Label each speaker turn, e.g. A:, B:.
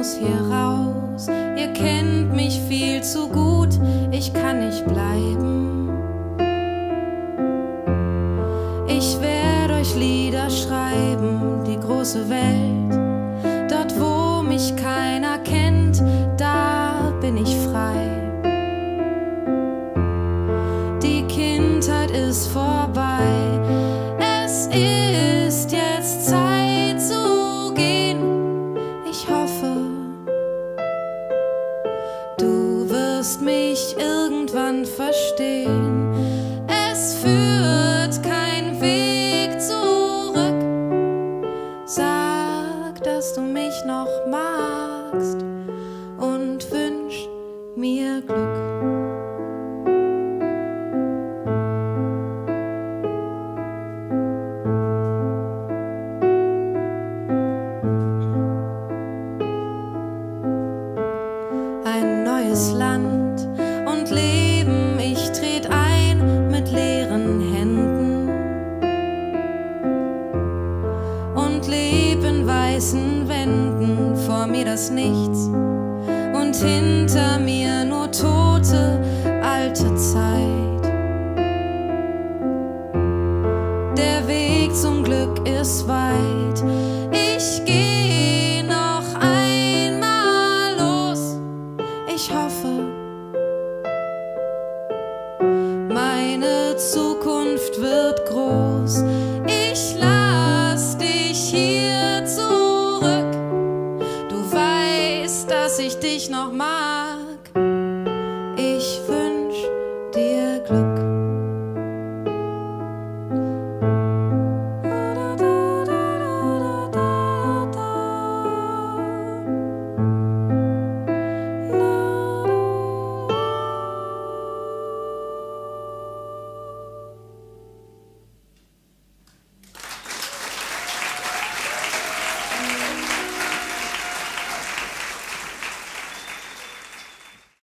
A: muss hier raus. Ihr kennt mich viel zu gut, ich kann nicht bleiben. Ich werde euch Lieder schreiben, die große Welt. Dort, wo mich keiner kennt, da bin ich frei. Die Kindheit ist vorbei. Wirst mich irgendwann verstehen. Es führt kein Weg zurück. Sag, dass du mich noch magst und wünsch mir Glück. ein neues Land und Leben. Ich tret ein mit leeren Händen und leb in weißen Wänden. Vor mir das Nichts und hinter mir nur tote alte Zeit. Der Weg zum Glück ist weit. Ich hoffe, meine Zukunft wird groß. Ich lass dich hier zurück. Du weißt, dass ich dich noch mag